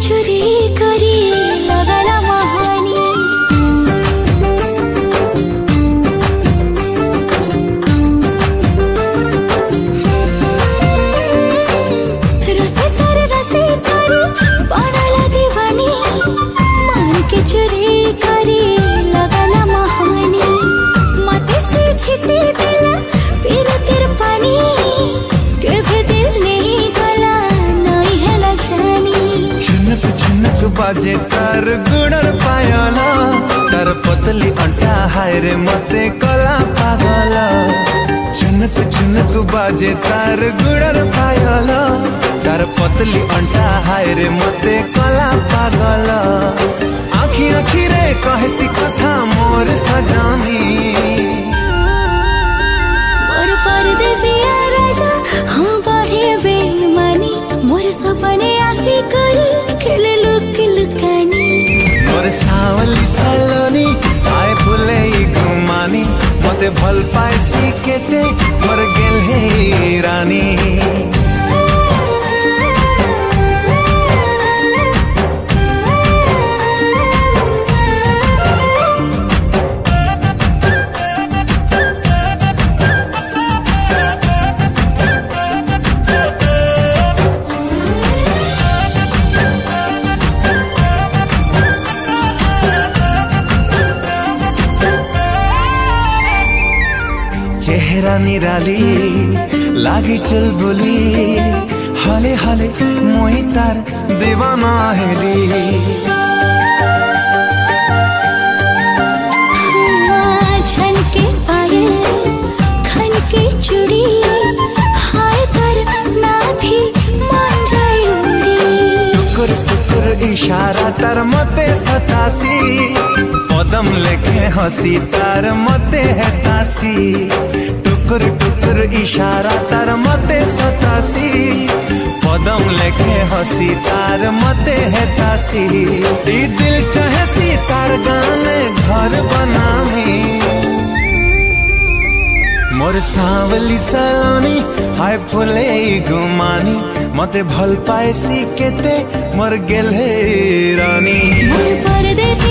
确定 झुनक बाजे तार गुडर पायल तार पतली अंटा हाय रे मते कला पागल झुनक झुनक बाजे तार गुडर पायल तार पतली अंटा हाय रे घुमानी ভাল भल पाए মর मर गेल हे चेहरा निराली लागी चल बोली हले हले मोहि तार दीवाना हेली हाँ, इशारा तार मते सतासी। पदम लेखे हसी तार मते है तासी। टुकुर टुकुर इशारा तार मते सतासी। पदम लेखे हसी तार मते है तासी। दिल चाहे सी तार गाने घर बनावी। मोर सावली सलोनी हाय फुले गुमानी मते भल पाए सी केते मर गेल रानी। मोर परदेसिया राजा